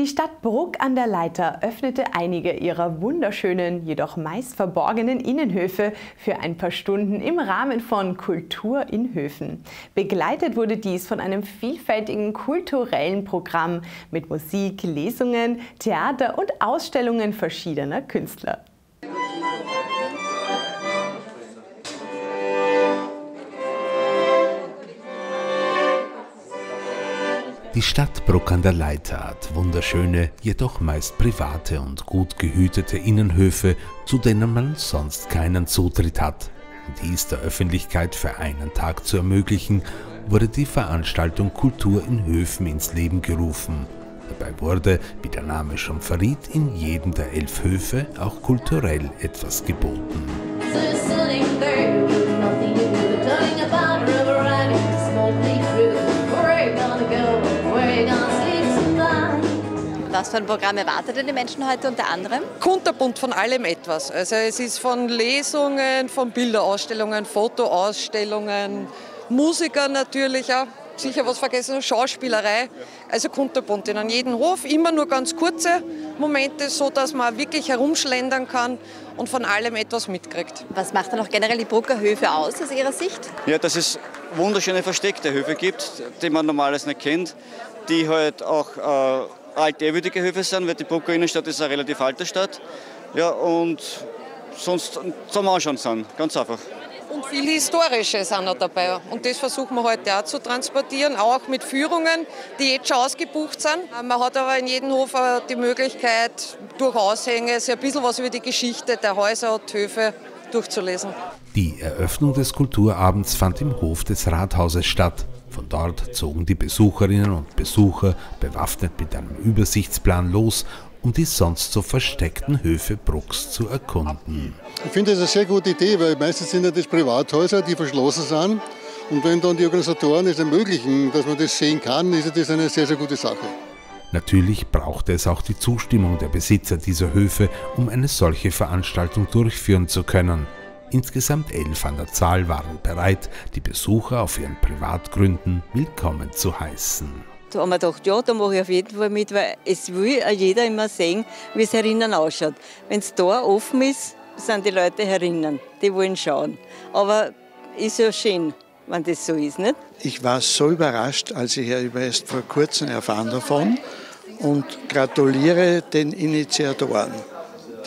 Die Stadt Bruck an der Leiter öffnete einige ihrer wunderschönen, jedoch meist verborgenen Innenhöfe für ein paar Stunden im Rahmen von Kultur in Höfen. Begleitet wurde dies von einem vielfältigen kulturellen Programm mit Musik, Lesungen, Theater und Ausstellungen verschiedener Künstler. Die Stadt Bruck an der Leiter hat wunderschöne, jedoch meist private und gut gehütete Innenhöfe, zu denen man sonst keinen Zutritt hat. Um dies der Öffentlichkeit für einen Tag zu ermöglichen, wurde die Veranstaltung Kultur in Höfen ins Leben gerufen. Dabei wurde, wie der Name schon verriet, in jedem der elf Höfe auch kulturell etwas geboten. Was für ein Programm erwartet denn die Menschen heute unter anderem? Kunterbunt von allem etwas. Also es ist von Lesungen, von Bilderausstellungen, Fotoausstellungen, Musiker natürlich auch. Sicher was vergessen, Schauspielerei. Also kunterbunt in jedem Hof, immer nur ganz kurze Momente, so dass man wirklich herumschlendern kann und von allem etwas mitkriegt. Was macht dann auch generell die Brucker Höfe aus aus Ihrer Sicht? Ja, dass es wunderschöne versteckte Höfe gibt, die man normalerweise nicht kennt, die halt auch äh, altehrwürdige Höfe sind, weil die Brucker Innenstadt ist eine relativ alte Stadt. Ja, und sonst zum Anschauen sind, ganz einfach. Und viel Historische sind noch dabei. Und das versuchen wir heute auch zu transportieren, auch mit Führungen, die jetzt schon ausgebucht sind. Man hat aber in jedem Hof die Möglichkeit, durch Aushänge sich ein bisschen was über die Geschichte der Häuser und Höfe durchzulesen. Die Eröffnung des Kulturabends fand im Hof des Rathauses statt. Von dort zogen die Besucherinnen und Besucher bewaffnet mit einem Übersichtsplan los, um die sonst so versteckten Höfe Brucks zu erkunden. Ich finde das eine sehr gute Idee, weil meistens sind ja das Privathäuser, die verschlossen sind. Und wenn dann die Organisatoren es ermöglichen, dass man das sehen kann, ist das eine sehr, sehr gute Sache. Natürlich brauchte es auch die Zustimmung der Besitzer dieser Höfe, um eine solche Veranstaltung durchführen zu können. Insgesamt elf an der Zahl waren bereit, die Besucher auf ihren Privatgründen willkommen zu heißen. Da haben wir gedacht, ja, da mache ich auf jeden Fall mit, weil es will jeder immer sehen, wie es herinnen ausschaut. Wenn es da offen ist, sind die Leute herinnen, die wollen schauen. Aber ist ja schön, wenn das so ist, nicht? Ich war so überrascht, als ich ja erst vor kurzem erfahren davon und gratuliere den Initiatoren.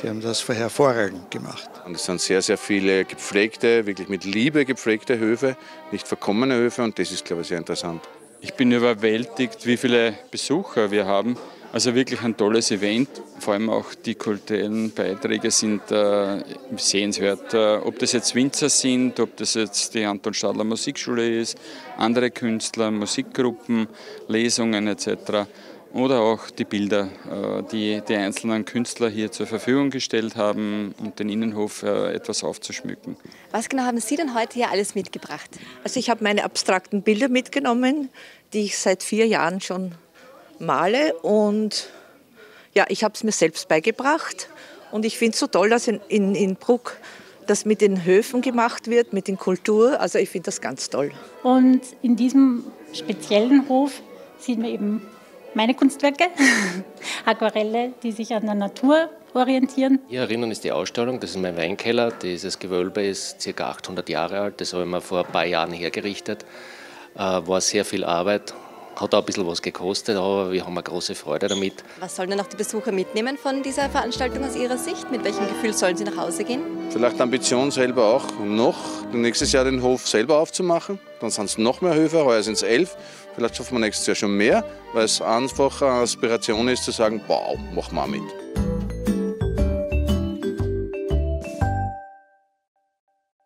Die haben das hervorragend gemacht. Und es sind sehr, sehr viele gepflegte, wirklich mit Liebe gepflegte Höfe, nicht verkommene Höfe und das ist, glaube ich, sehr interessant. Ich bin überwältigt, wie viele Besucher wir haben. Also wirklich ein tolles Event. Vor allem auch die kulturellen Beiträge sind äh, sehenswert. Äh, ob das jetzt Winzer sind, ob das jetzt die Anton Stadler Musikschule ist, andere Künstler, Musikgruppen, Lesungen etc oder auch die Bilder, äh, die die einzelnen Künstler hier zur Verfügung gestellt haben, um den Innenhof äh, etwas aufzuschmücken. Was genau haben Sie denn heute hier alles mitgebracht? Also ich habe meine abstrakten Bilder mitgenommen, die ich seit vier Jahren schon male und ja, ich habe es mir selbst beigebracht und ich finde es so toll, dass in, in, in Bruck das mit den Höfen gemacht wird, mit den Kultur. Also ich finde das ganz toll. Und in diesem speziellen Hof sieht man eben meine Kunstwerke, Aquarelle, die sich an der Natur orientieren. Hier erinnern ist die Ausstellung, das ist mein Weinkeller. Dieses Gewölbe ist ca. 800 Jahre alt, das habe ich mir vor ein paar Jahren hergerichtet. Äh, war sehr viel Arbeit, hat auch ein bisschen was gekostet, aber wir haben eine große Freude damit. Was sollen denn auch die Besucher mitnehmen von dieser Veranstaltung aus Ihrer Sicht? Mit welchem Gefühl sollen sie nach Hause gehen? Vielleicht Ambition selber auch, noch nächstes Jahr den Hof selber aufzumachen. Dann sind es noch mehr Höfe, heuer sind es elf. Vielleicht schaffen wir nächstes Jahr schon mehr, weil es einfach eine Aspiration ist zu sagen, wow, machen wir mit.